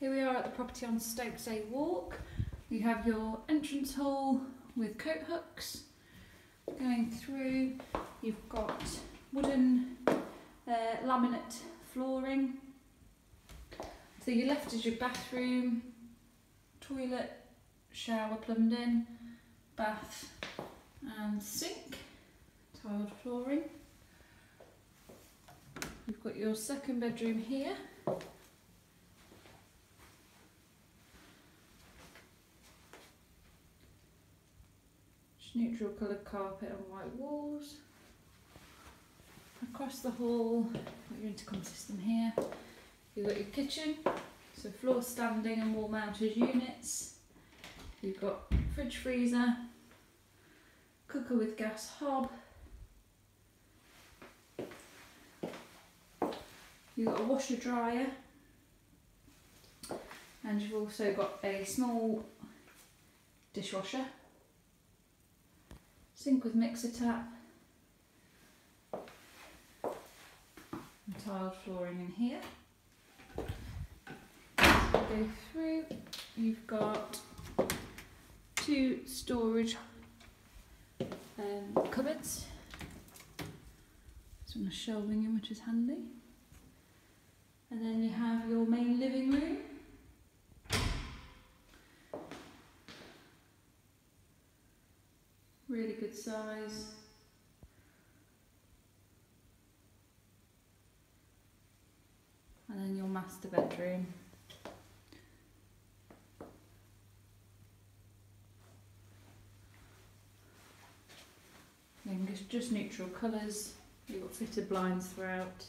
Here we are at the property on Stokesay Walk. You have your entrance hall with coat hooks going through. You've got wooden uh, laminate flooring. To your left is your bathroom, toilet, shower plumbed in, bath and sink, tiled flooring. You've got your second bedroom here. Neutral coloured carpet and white walls. Across the hall, got your intercom system here. You've got your kitchen, so floor standing and wall mounted units. You've got fridge freezer, cooker with gas hob. You've got a washer dryer. And you've also got a small dishwasher. Sink with mixer tap. And tiled flooring in here. Go through, you've got two storage um, cupboards. Some shelving in which is handy. And then you have your main living room. Really good size. And then your master bedroom. Then just, neutral colours. You've got fitted blinds throughout.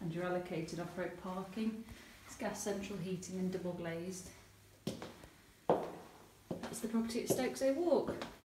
And you're allocated off-road parking. It's gas central heating and double glazed. That's the property at Stokesay Walk.